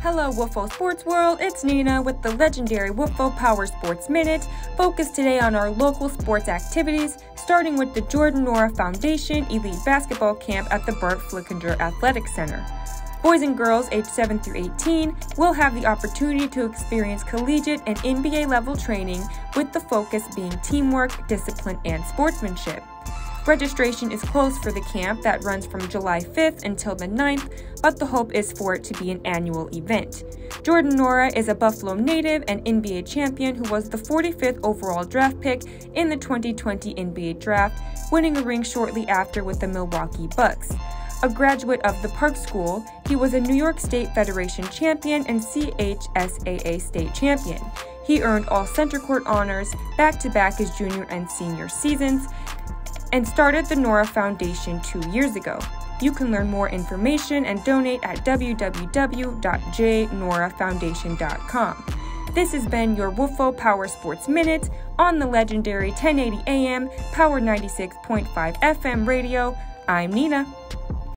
Hello, WUFO Sports World. It's Nina with the legendary WUFO Power Sports Minute, focused today on our local sports activities, starting with the Jordan Nwora Foundation Elite Basketball Camp at the Burt Flickinger Athletic Center. Boys and girls aged 7 through 18 will have the opportunity to experience collegiate and NBA level training with the focus being teamwork, discipline, and sportsmanship. Registration is closed for the camp that runs from July 5th until the 9th, but the hope is for it to be an annual event. Jordan Nwora is a Buffalo native and NBA champion who was the 45th overall draft pick in the 2020 NBA draft, winning a ring shortly after with the Milwaukee Bucks. A graduate of the Park School, he was a New York State Federation champion and CHSAA state champion. He earned all center court honors back to back his junior and senior seasons and started the Nwora Foundation two years ago. You can learn more information and donate at www.jnorafoundation.com. This has been your WUFO Power Sports Minute on the legendary 1080 AM Power 96.5 FM radio. I'm Nina.